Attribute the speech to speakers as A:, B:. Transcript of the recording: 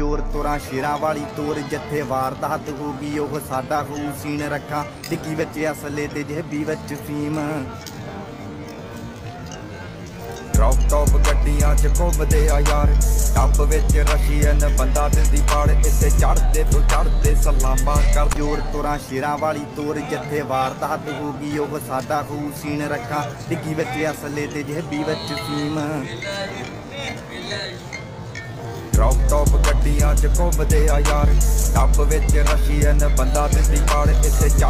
A: ਜੋਰ ਤੁਰਾਂ, ਸ਼ੇਰਾਂ ਵਾਲੀ ਤੋਰ, ਜਿੱਥੇ ਵਾਰਦਾਤ ਹੋਗੀ ਉਹ ਸਾਡਾ ਹੋਊ ਸੀਨ ਰੱਖਾਂ। ਡਿੱਗੀ ਵਿੱਚ ਅਸਲੇ ਤੇ ਜੇਬੀ ਵਿੱਚ ਫੀਮ
B: ਡ੍ਰੌਪ ਟੌਪ ਗੱਡੀਆਂ ਚ ਘੁੰਮਦੇ ਆ ਯਾਰ। ਟੱਬ ਵਿੱਚ ਰਸ਼ੀਅਨ ਬੰਦਾ ਦਿੰਦੀ ਪਾੜ, ਇੱਥੇ ਚੜਦੇ ਤੋਂ ਚੜਦੇ ਸਲਾਮਾਂ ਕਰ।
A: ਜੋਰ ਤੁਰਾਂ, ਸ਼ੇਰਾਂ ਵਾਲੀ ਤੋਰ, ਜਿੱਥੇ ਵਾਰਦਾਤ ਹੋਗੀ ਉਹ ਸਾਡਾ ਹੋਊ ਸੀਨ ਰੱਖਾਂ। ਡਿੱਗੀ ਵਿੱਚ ਅਸਲੇ ਤੇ ਜੇਬੀ ਵਿੱਚ ਫੀਮ
B: ਡ੍ਰੌਪ ਟੌਪ ਗੱਡੀਆਂ ਘੁੰਮਦੇ ਆ ਯਾਰ। ਟੱਬ ਵਿੱਚ ਰਸ਼ੀਅਨ ਬੰਦਾ ਦਿੰਦੀ ਪਾੜ ਇੱਥੇ